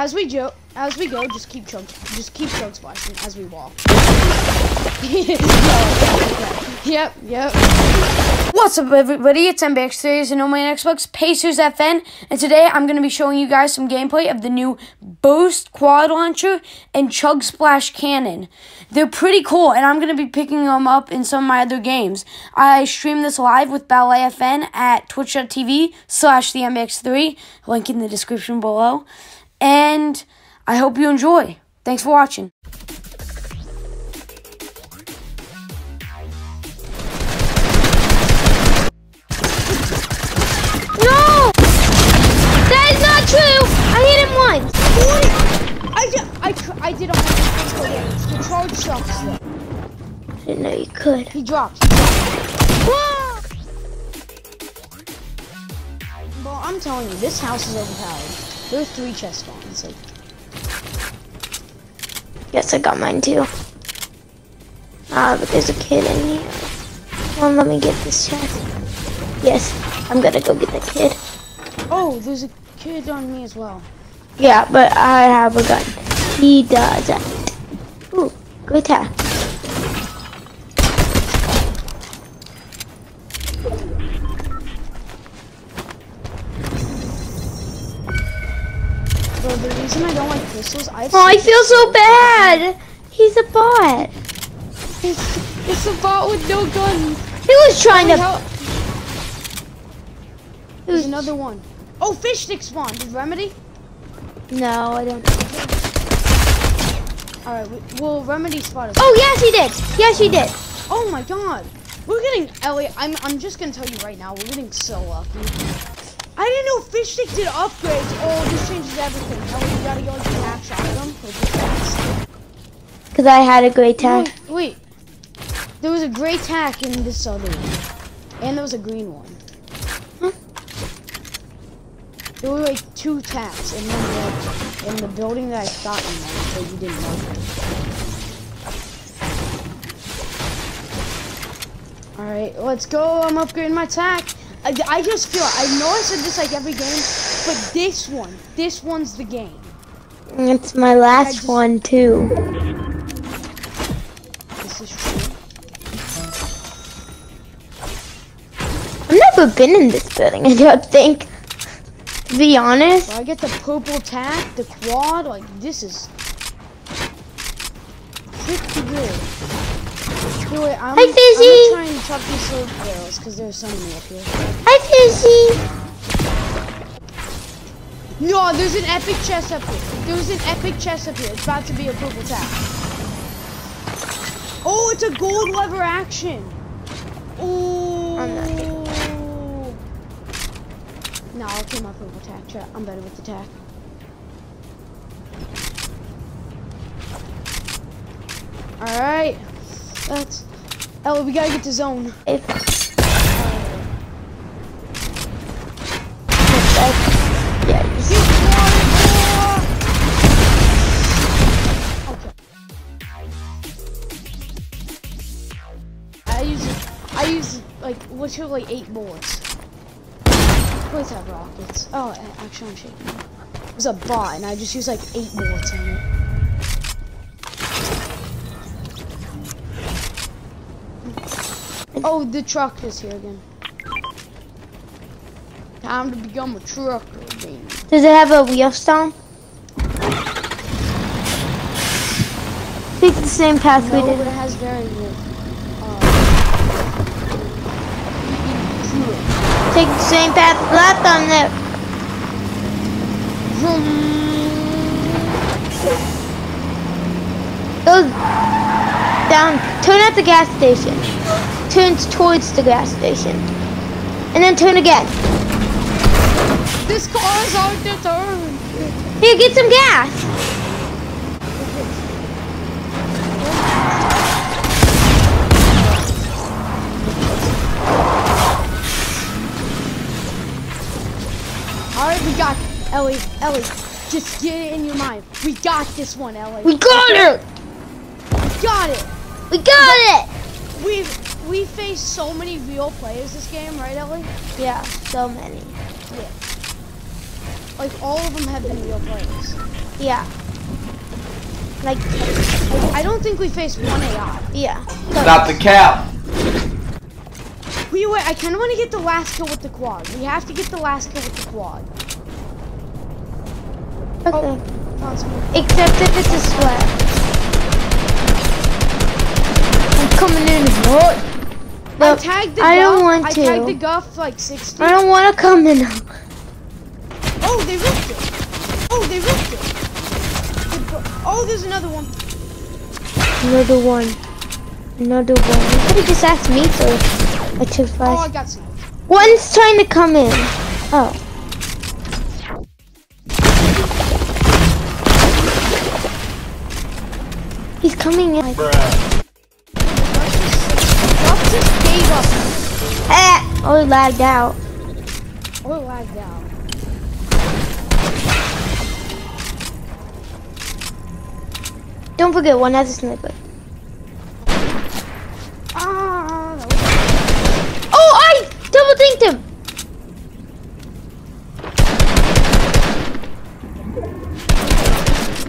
As we go, as we go, just keep chug, just keep chug splashing as we walk. yep, yep. What's up, everybody? It's NBX3 and on my Xbox Pacers FN, and today I'm going to be showing you guys some gameplay of the new Burst Quad Launcher and Chug Splash Cannon. They're pretty cool, and I'm going to be picking them up in some of my other games. I stream this live with Ballet FN at twitch.tv slash the NBX3, link in the description below and I hope you enjoy. Thanks for watching. No! That is not true! I hit him once! I, did, I, I did a hundred damage. The charge sucks though. I didn't know you could. He dropped. He dropped. Well, I'm telling you, this house is overpowered. There are three chest spawns. Like. Yes, I got mine too. Ah, but there's a kid in here. Come on, let me get this chest. Yes, I'm gonna go get the kid. Oh, there's a kid on me as well. Yeah, but I have a gun. He doesn't. Ooh, good attack. Bro, the reason I don't like pistols, I Oh, I feel so bad. He's a bot. It's, it's a bot with no gun. He was trying to. How... There's another one. Oh, fish stick spawn. Did Remedy? No, I don't. Alright, We, well, Remedy spot us. Oh, yes, he did. Yes, he did. Oh my god. We're getting, Elliot, I'm, I'm just gonna tell you right now, we're getting so lucky. I didn't know fish stick did upgrades. Oh, this changes everything. You gotta go into attack shotgun. Because I had a great tack. Wait, wait. There was a gray tack in this other one. And there was a green one. Huh? There were like two tacks, and then like in the building that I got in but you didn't know. Alright, let's go. I'm upgrading my tack. I, I just feel I know I said this like every game, but this one, this one's the game. It's my last just, one too. This is true. I've never been in this building, I don't think. To be honest. So I get the purple tack, the quad, like this is pretty good. I'm, Hi, Fizzy. I'm trying to chop these sword barrels because there's so many up here. Hi, Fizzy. No, there's an epic chest up here. There's an epic chest up here. It's about to be a purple tap. Oh, it's a gold lever action. Oh. I'm not No, I'll kill my purple tack. Chat. I'm better with the tack. All right. Let's. Ella, oh, we gotta get to zone. If. Yeah, Okay. I use I use like literally eight bullets. Please have rockets. Oh, actually I'm shaking. It was a bot, and I just used like eight bullets in it. Oh, the truck is here again. Time to become a trucker again. Does it have a wheel stomp? Take the same path no, we did. it has very good. Uh, Take the same path left on there. Go down. Turn at the gas station. Turn towards the gas station. And then turn again. This car is out to turn. Here, get some gas. Alright, we got Ellie, Ellie, just get it in your mind. We got this one, Ellie. We got it! We got it! We got it! We've we faced so many real players this game, right, Ellie? Yeah, so many. Yeah. like all of them have been real players. Yeah. Like, Like, I don't think we faced one AI. yeah. Stop the cap. We wait, I kind of want to get the last kill with the quad. We have to get the last kill with the quad. Okay. Oh, Found someone. Except if it's a sweat. I'm coming in hot. I tagged the I don't guff- want I to. tagged the guff like 60. I don't want to come in. Oh, they ripped it. Oh, they ripped it. Oh, there's another one. Another one. Another one. You could have just asked me for a two Oh, I got some. One's trying to come in. Oh. He's coming in. Guff Ah! Oh, he lagged out. Or lagged out. Don't forget, one has a sniper. Ah, Oh, I double dinked him.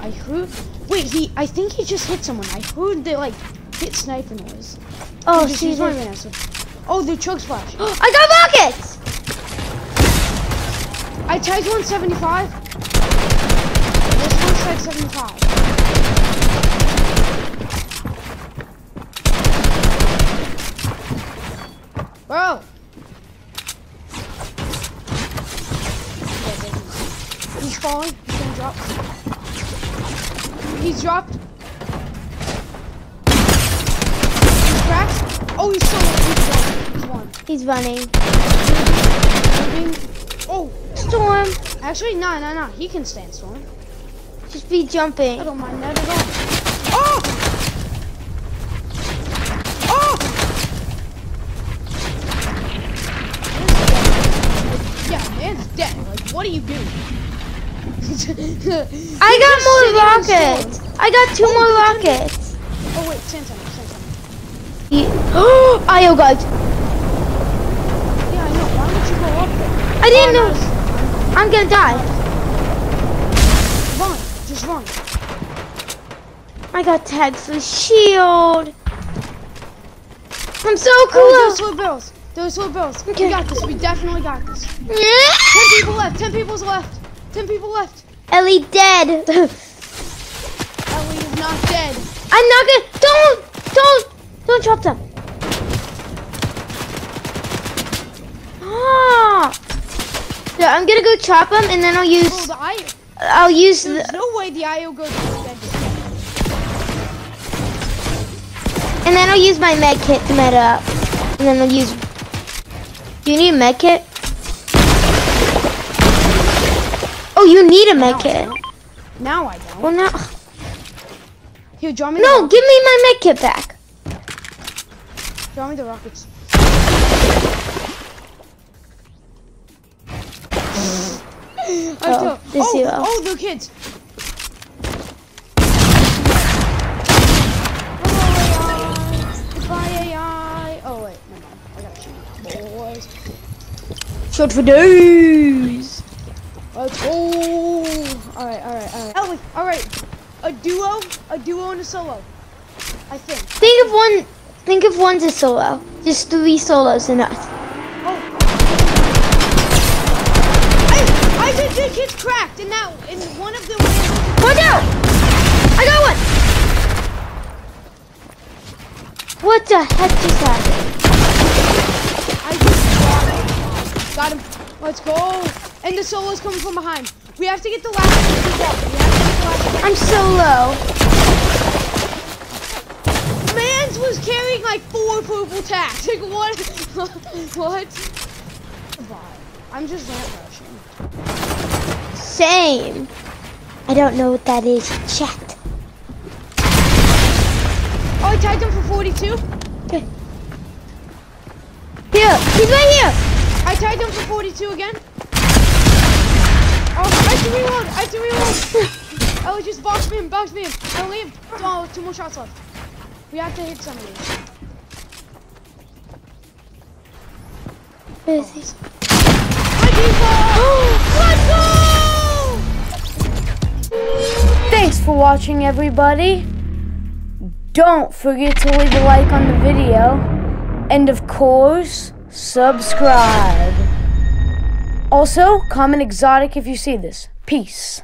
I heard. Wait, he. I think he just hit someone. I heard the like hit sniper noise. Oh, Just she's my answer. Oh, the chug splash. I got rockets. I tagged 175. This one's tagged 75. Bro. He's falling. He's gonna drop. He's dropped. Oh, he's still. He's one. He's one. He's running. Oh, Storm. actually, no, no, no. He can stand storm. Just be jumping. I don't mind that at all. Oh! Oh! Yeah, man's dead. Like, what are you doing? I got more rockets. I got two oh, more rockets. Oh wait, Santana, Santana. Oh, Io got. Yeah, I know. Why don't you go up there? I didn't Oh, know. I'm gonna die. Run, just run. I got tagged for shield. I'm so Oh, cool. those little bills. Those little bills. Okay. We got this. We definitely got this. Yeah. Ten people left. Ten people's left. Ten people left. Ellie dead. Ellie is not dead. I'm not gonna. Don't, don't, don't chop them. Ah. Yeah, I'm gonna go chop them, and then I'll use. the IO. I'll use There's the, no way the IO goes and then I'll use my med kit to med up, and then I'll use. Do you need a med kit? Oh, you need a med No, I kit. don't. Now I don't. Well, now. Here, draw me No, give me my med kit back. Draw me the rockets. I Oh, don't- oh, zero. oh, kids. Oh, oh, wait, never mind. I gotta shoot boys. Shot for days. Let's go. Alright, alright, alright. Oh, alright. A duo, a duo and a solo. I think. Think of one. Think of one's a solo. Just three solos enough. Oh. I, I did the kids cracked, and that, and one of them ran Watch out! I got one. What the heck just happened? I just got him. Got him. Let's go. And the solo's coming from behind. We have to get the last one. We have to get the last one. I'm so low. Mans was carrying like four purple tags. Like what? what? I'm just ramp rushing. Same. I don't know what that is. Chat. Oh, I tagged him for 42. Okay. Here, he's right here. I tagged him for 42 again. Oh, I have to reload. I have to reload. oh, just box me in. Box me in. I only have oh, two more shots left. We have to hit somebody. Where is he? Thanks for watching everybody. Don't forget to leave a like on the video. And of course, subscribe. Also, comment exotic if you see this. Peace.